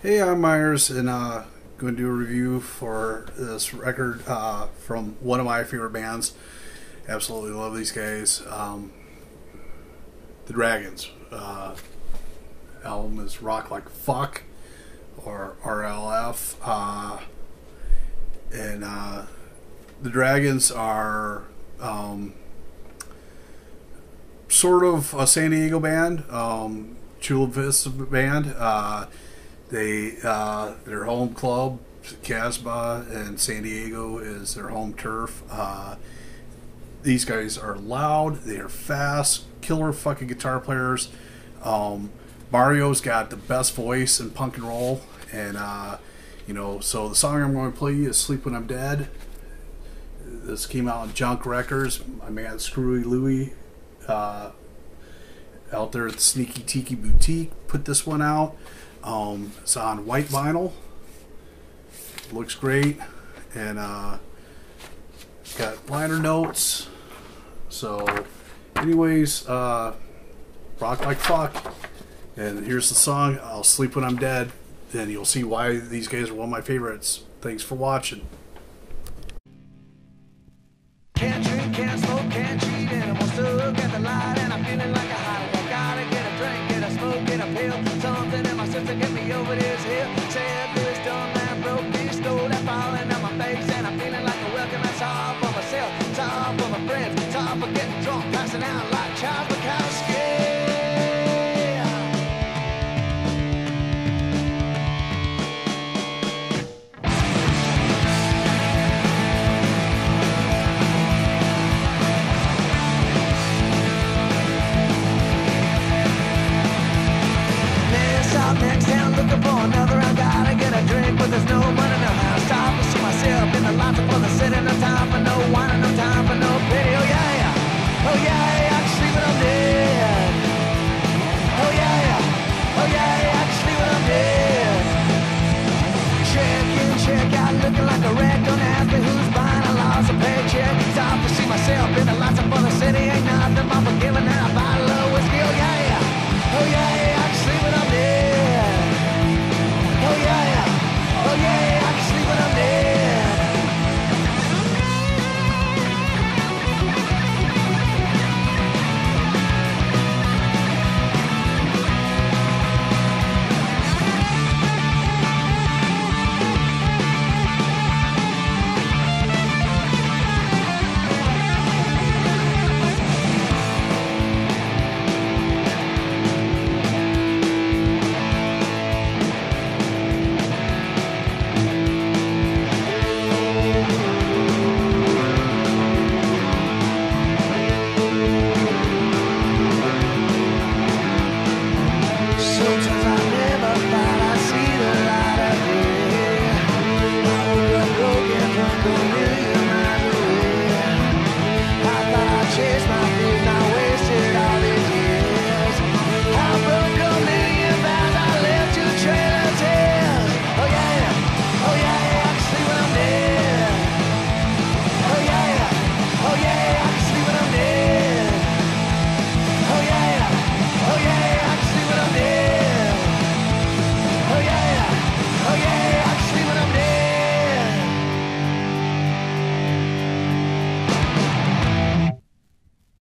Hey, I'm Myers, and uh, going to do a review for this record uh, from one of my favorite bands. Absolutely love these guys. Um, the Dragons. Uh, album is Rock Like Fuck, or RLF. Uh, and uh, the Dragons are um, sort of a San Diego band, um, Chula Vista band. They uh, their home club, Casbah, and San Diego is their home turf. Uh, these guys are loud. They are fast, killer fucking guitar players. Um, Mario's got the best voice in punk and roll, and uh, you know, so the song I'm going to play you is "Sleep When I'm Dead." This came out on Junk Records. My man Screwy Louie uh, out there at the Sneaky Tiki Boutique put this one out. Um, it's on white vinyl. Looks great, and uh, got liner notes. So, anyways, uh, rock like fuck. And here's the song. I'll sleep when I'm dead. And you'll see why these guys are one of my favorites. Thanks for watching. Looking for another.